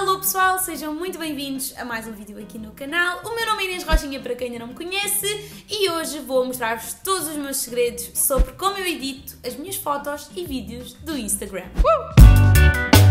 Alô pessoal, sejam muito bem-vindos a mais um vídeo aqui no canal. O meu nome é Inês Rochinha para quem ainda não me conhece e hoje vou mostrar-vos todos os meus segredos sobre como eu edito as minhas fotos e vídeos do Instagram. Uh!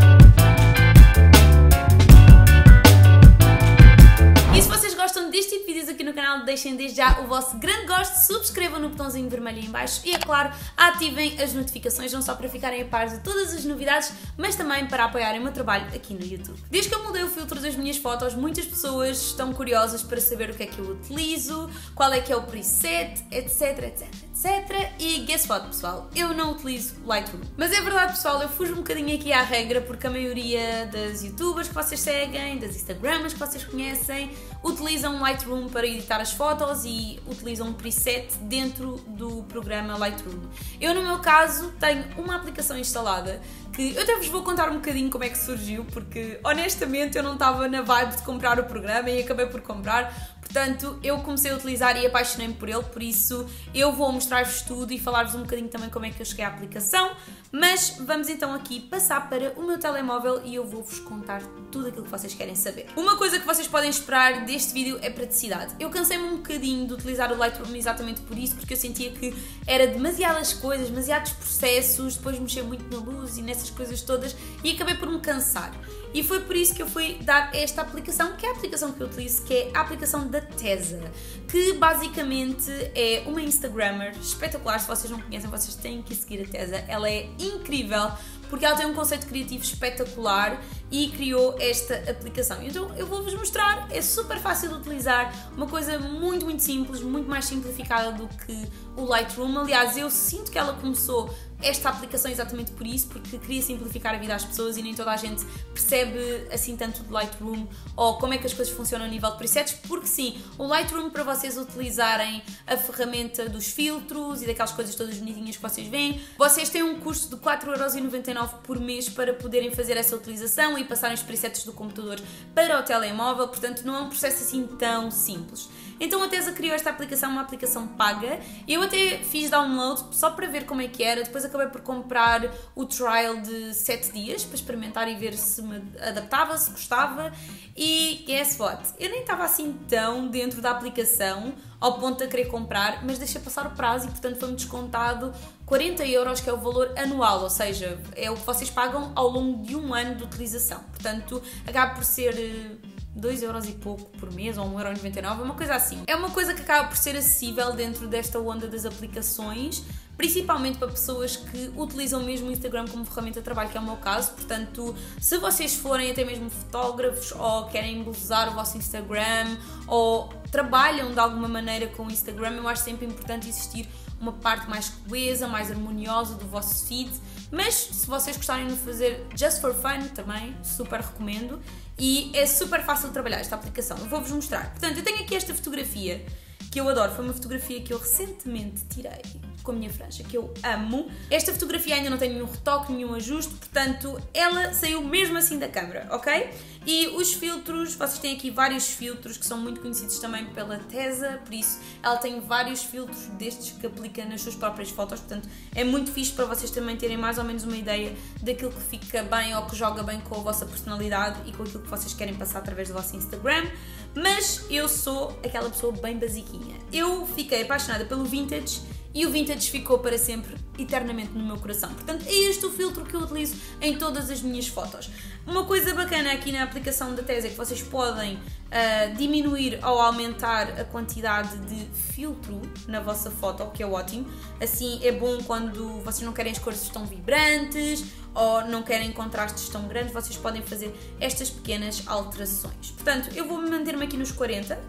Gostam deste tipo de vídeos aqui no canal, deixem desde já o vosso grande gosto, subscrevam no botãozinho vermelho aí em baixo e, é claro, ativem as notificações, não só para ficarem a par de todas as novidades, mas também para apoiarem o meu trabalho aqui no YouTube. Desde que eu mudei o filtro das minhas fotos, muitas pessoas estão curiosas para saber o que é que eu utilizo, qual é que é o preset, etc, etc, etc. E guess what, pessoal? Eu não utilizo Lightroom. Mas é verdade, pessoal, eu fujo um bocadinho aqui à regra porque a maioria das youtubers que vocês seguem, das instagramas que vocês conhecem, utilizam Lightroom para editar as fotos e utilizam um preset dentro do programa Lightroom. Eu, no meu caso, tenho uma aplicação instalada que eu até vos vou contar um bocadinho como é que surgiu, porque honestamente eu não estava na vibe de comprar o programa e acabei por comprar, portanto eu comecei a utilizar e apaixonei-me por ele, por isso eu vou mostrar-vos tudo e falar-vos um bocadinho também como é que eu cheguei à aplicação, mas vamos então aqui passar para o meu telemóvel e eu vou-vos contar tudo aquilo que vocês querem saber. Uma coisa que vocês podem esperar deste vídeo é praticidade. Eu cansei-me um bocadinho de utilizar o Lightroom exatamente por isso, porque eu sentia que era demasiadas coisas, demasiados processos, depois mexer muito na luz e nessas coisas todas e acabei por me cansar. E foi por isso que eu fui dar esta aplicação, que é a aplicação que eu utilizo, que é a aplicação da Tesa, que basicamente é uma Instagrammer espetacular. Se vocês não conhecem, vocês têm que seguir a Tesa. Ela é incrível porque ela tem um conceito criativo espetacular e criou esta aplicação. Então eu vou-vos mostrar, é super fácil de utilizar, uma coisa muito, muito simples, muito mais simplificada do que o Lightroom. Aliás, eu sinto que ela começou esta aplicação exatamente por isso, porque queria simplificar a vida às pessoas e nem toda a gente percebe assim tanto do Lightroom ou como é que as coisas funcionam a nível de presets, porque sim, o Lightroom para vocês utilizarem a ferramenta dos filtros e daquelas coisas todas bonitinhas que vocês veem, vocês têm um custo de 4,99€ por mês para poderem fazer essa utilização e passarem os presets do computador para o telemóvel, portanto não é um processo assim tão simples. Então a Tesa criou esta aplicação, uma aplicação paga. Eu até fiz download só para ver como é que era, depois acabei por comprar o trial de 7 dias para experimentar e ver se me adaptava, se gostava. E guess what? Eu nem estava assim tão dentro da aplicação ao ponto de querer comprar, mas deixei passar o prazo e portanto foi-me descontado 40 euros, que é o valor anual, ou seja, é o que vocês pagam ao longo de um ano de utilização. Portanto, acaba por ser eh, 2 euros e pouco por mês ou 1,99€, uma coisa assim. É uma coisa que acaba por ser acessível dentro desta onda das aplicações, principalmente para pessoas que utilizam mesmo o Instagram como ferramenta de trabalho, que é o meu caso. Portanto, se vocês forem até mesmo fotógrafos ou querem usar o vosso Instagram ou trabalham de alguma maneira com o Instagram, eu acho sempre importante existir uma parte mais coesa, mais harmoniosa do vosso feed. Mas se vocês gostarem de fazer just for fun também, super recomendo. E é super fácil de trabalhar esta aplicação. Vou-vos mostrar. Portanto, eu tenho aqui esta fotografia que eu adoro. Foi uma fotografia que eu recentemente tirei com a minha franja, que eu amo. Esta fotografia ainda não tem nenhum retoque, nenhum ajuste, portanto, ela saiu mesmo assim da câmera, ok? E os filtros, vocês têm aqui vários filtros que são muito conhecidos também pela Tesa, por isso ela tem vários filtros destes que aplica nas suas próprias fotos, portanto é muito fixe para vocês também terem mais ou menos uma ideia daquilo que fica bem ou que joga bem com a vossa personalidade e com aquilo que vocês querem passar através do vosso Instagram. Mas eu sou aquela pessoa bem basiquinha. Eu fiquei apaixonada pelo vintage e o vintage ficou para sempre, eternamente no meu coração. Portanto, é este o filtro que eu utilizo em todas as minhas fotos. Uma coisa bacana aqui na aplicação da Tese é que vocês podem uh, diminuir ou aumentar a quantidade de filtro na vossa foto, o que é ótimo. Assim é bom quando vocês não querem as cores tão vibrantes ou não querem contrastes tão grandes, vocês podem fazer estas pequenas alterações. Portanto, eu vou manter-me aqui nos 40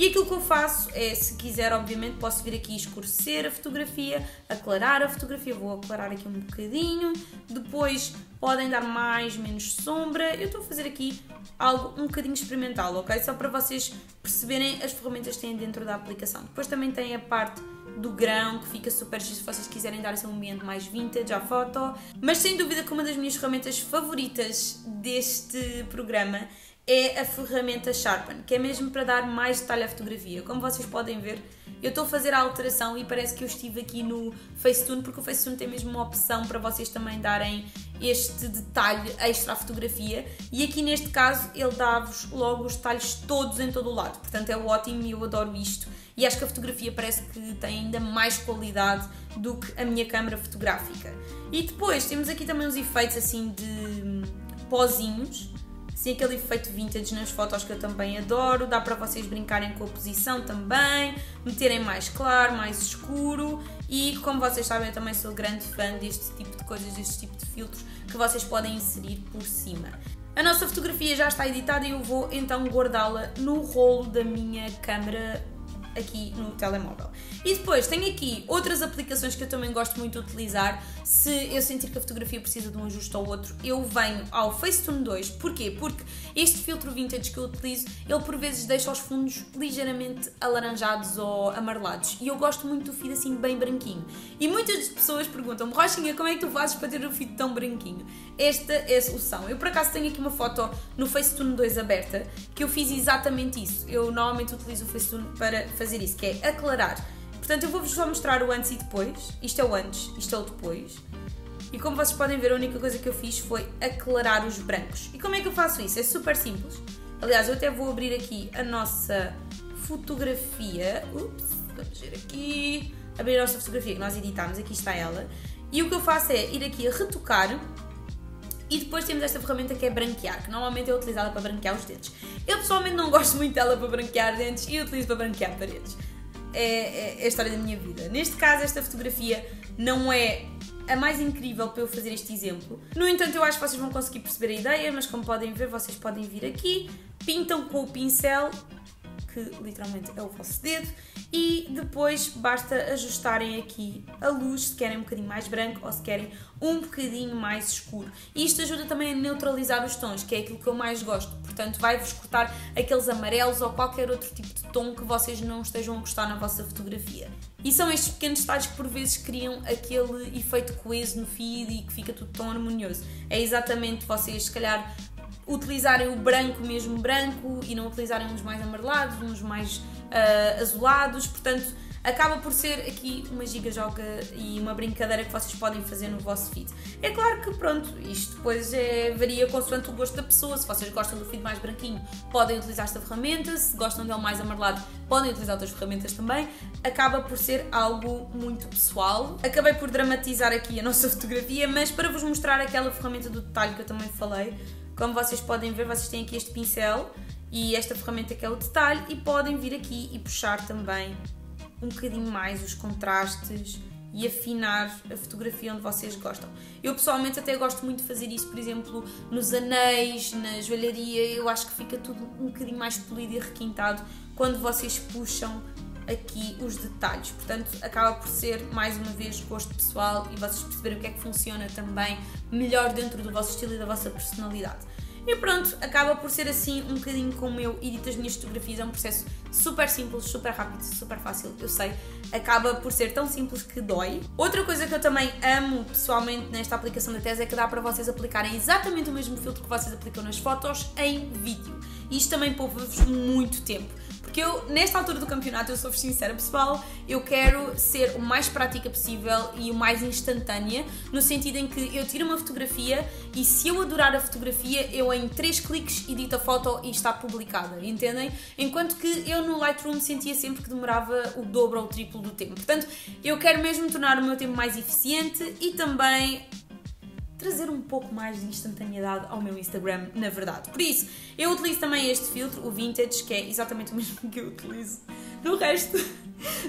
e aquilo que eu faço é, se quiser, obviamente, posso vir aqui escurecer a fotografia, aclarar a fotografia, vou aclarar aqui um bocadinho, depois podem dar mais, menos sombra. Eu estou a fazer aqui algo um bocadinho experimental, ok? Só para vocês perceberem as ferramentas que têm dentro da aplicação. Depois também tem a parte do grão, que fica super giro se vocês quiserem dar esse um ambiente mais vintage à foto. Mas sem dúvida que uma das minhas ferramentas favoritas deste programa é a ferramenta Sharpen, que é mesmo para dar mais detalhe à fotografia. Como vocês podem ver, eu estou a fazer a alteração e parece que eu estive aqui no Facetune, porque o Facetune tem mesmo uma opção para vocês também darem este detalhe extra à fotografia. E aqui neste caso ele dá-vos logo os detalhes todos em todo o lado. Portanto é ótimo e eu adoro isto. E acho que a fotografia parece que tem ainda mais qualidade do que a minha câmera fotográfica. E depois temos aqui também os efeitos assim de pozinhos Sim, aquele efeito vintage nas fotos que eu também adoro. Dá para vocês brincarem com a posição também, meterem mais claro, mais escuro. E como vocês sabem, eu também sou grande fã deste tipo de coisas, deste tipo de filtros que vocês podem inserir por cima. A nossa fotografia já está editada e eu vou então guardá-la no rolo da minha câmera aqui no telemóvel. E depois tenho aqui outras aplicações que eu também gosto muito de utilizar. Se eu sentir que a fotografia precisa de um ajuste ou outro, eu venho ao Facetune 2. Porquê? Porque este filtro vintage que eu utilizo, ele por vezes deixa os fundos ligeiramente alaranjados ou amarelados. E eu gosto muito do feed assim bem branquinho. E muitas pessoas perguntam-me, Rochinha, como é que tu fazes para ter o feed tão branquinho? Esta é a solução. Eu por acaso tenho aqui uma foto no Facetune 2 aberta que eu fiz exatamente isso. Eu normalmente utilizo o Facetune para fazer isso, que é aclarar. Portanto, eu vou-vos só mostrar o antes e depois. Isto é o antes, isto é o depois. E como vocês podem ver, a única coisa que eu fiz foi aclarar os brancos. E como é que eu faço isso? É super simples. Aliás, eu até vou abrir aqui a nossa fotografia. Ups, vamos ver aqui. Abrir a nossa fotografia que nós editámos, aqui está ela. E o que eu faço é ir aqui a retocar e depois temos esta ferramenta que é branquear, que normalmente é utilizada para branquear os dentes. Eu pessoalmente não gosto muito dela para branquear dentes e utilizo para branquear paredes. É, é, é a história da minha vida. Neste caso, esta fotografia não é a mais incrível para eu fazer este exemplo. No entanto, eu acho que vocês vão conseguir perceber a ideia, mas como podem ver, vocês podem vir aqui, pintam com o pincel que literalmente é o vosso dedo, e depois basta ajustarem aqui a luz se querem um bocadinho mais branco ou se querem um bocadinho mais escuro. E isto ajuda também a neutralizar os tons, que é aquilo que eu mais gosto. Portanto, vai-vos cortar aqueles amarelos ou qualquer outro tipo de tom que vocês não estejam a gostar na vossa fotografia. E são estes pequenos detalhes que por vezes criam aquele efeito coeso no feed e que fica tudo tão harmonioso. É exatamente vocês, se calhar, utilizarem o branco mesmo branco e não utilizarem uns mais amarelados, uns mais uh, azulados, portanto acaba por ser aqui uma giga-joga e uma brincadeira que vocês podem fazer no vosso feed. É claro que pronto, isto depois é, varia consoante o gosto da pessoa, se vocês gostam do feed mais branquinho podem utilizar esta ferramenta, se gostam dele mais amarelado podem utilizar outras ferramentas também, acaba por ser algo muito pessoal. Acabei por dramatizar aqui a nossa fotografia, mas para vos mostrar aquela ferramenta do detalhe que eu também falei, como vocês podem ver, vocês têm aqui este pincel e esta ferramenta que é o detalhe e podem vir aqui e puxar também um bocadinho mais os contrastes e afinar a fotografia onde vocês gostam. Eu pessoalmente até gosto muito de fazer isso, por exemplo, nos anéis, na joalharia, eu acho que fica tudo um bocadinho mais polido e requintado quando vocês puxam aqui os detalhes. Portanto, acaba por ser mais uma vez gosto pessoal e vocês perceberem o que é que funciona também melhor dentro do vosso estilo e da vossa personalidade. E pronto, acaba por ser assim um bocadinho como eu edito as minhas fotografias. É um processo super simples, super rápido, super fácil, eu sei. Acaba por ser tão simples que dói. Outra coisa que eu também amo pessoalmente nesta aplicação da Tese é que dá para vocês aplicarem exatamente o mesmo filtro que vocês aplicam nas fotos em vídeo. Isto também poupa-vos muito tempo. Porque eu, nesta altura do campeonato, eu sou sincera, pessoal, eu quero ser o mais prática possível e o mais instantânea, no sentido em que eu tiro uma fotografia e se eu adorar a fotografia, eu em 3 cliques edito a foto e está publicada, entendem? Enquanto que eu no Lightroom sentia sempre que demorava o dobro ou o triplo do tempo. Portanto, eu quero mesmo tornar o meu tempo mais eficiente e também trazer um pouco mais de instantaneidade ao meu Instagram, na verdade. Por isso, eu utilizo também este filtro, o Vintage, que é exatamente o mesmo que eu utilizo no resto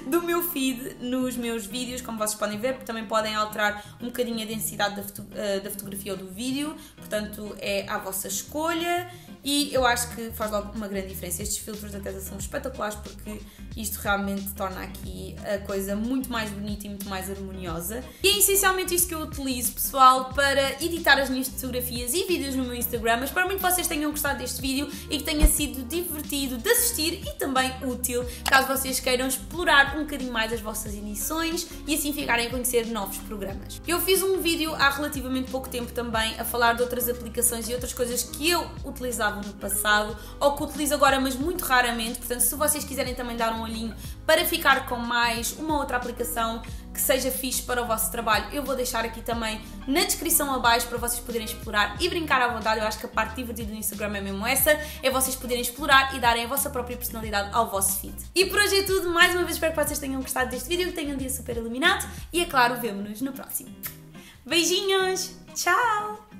do meu feed, nos meus vídeos, como vocês podem ver, porque também podem alterar um bocadinho a densidade da, foto eh, da fotografia ou do vídeo, portanto é à vossa escolha e eu acho que faz logo uma grande diferença. Estes filtros Tesa são espetaculares porque isto realmente torna aqui a coisa muito mais bonita e muito mais harmoniosa. E é essencialmente isto que eu utilizo, pessoal, para editar as minhas fotografias e vídeos no meu Instagram. Mas espero muito que vocês tenham gostado deste vídeo e que tenha sido divertido de assistir e também útil, caso vocês queiram explorar explorar um bocadinho mais as vossas emissões e assim ficarem a conhecer novos programas. Eu fiz um vídeo há relativamente pouco tempo também a falar de outras aplicações e outras coisas que eu utilizava no passado ou que utilizo agora, mas muito raramente. Portanto, se vocês quiserem também dar um olhinho para ficar com mais uma outra aplicação que seja fixe para o vosso trabalho, eu vou deixar aqui também na descrição abaixo para vocês poderem explorar e brincar à vontade. Eu acho que a parte divertida do Instagram é mesmo essa, é vocês poderem explorar e darem a vossa própria personalidade ao vosso feed. E por hoje é tudo, mais uma vez espero que vocês tenham gostado deste vídeo, que tenham um dia super iluminado e é claro, vemo-nos no próximo. Beijinhos! Tchau!